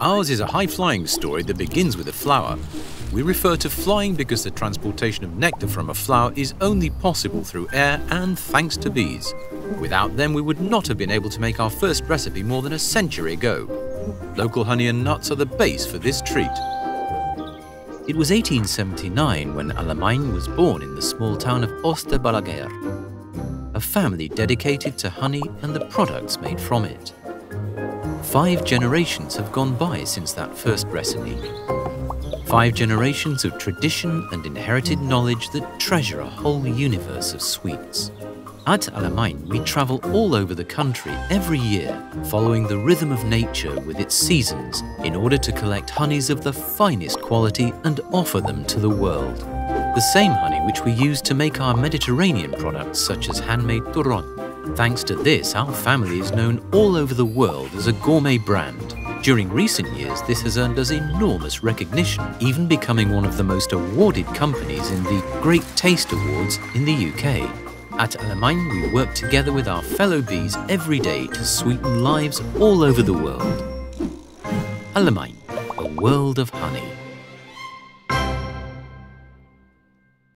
Ours is a high-flying story that begins with a flower. We refer to flying because the transportation of nectar from a flower is only possible through air and thanks to bees. Without them, we would not have been able to make our first recipe more than a century ago. Local honey and nuts are the base for this treat. It was 1879 when Alemany was born in the small town of Balaguer, a family dedicated to honey and the products made from it. Five generations have gone by since that first recipe. Five generations of tradition and inherited knowledge that treasure a whole universe of sweets. At Alemany, we travel all over the country every year, following the rhythm of nature with its seasons, in order to collect honeys of the finest quality and offer them to the world. The same honey which we use to make our Mediterranean products such as handmade turrón. Thanks to this, our family is known all over the world as a gourmet brand. During recent years, this has earned us enormous recognition, even becoming one of the most awarded companies in the Great Taste Awards in the UK. At Alemany, we work together with our fellow bees every day to sweeten lives all over the world. Alemany, a world of honey.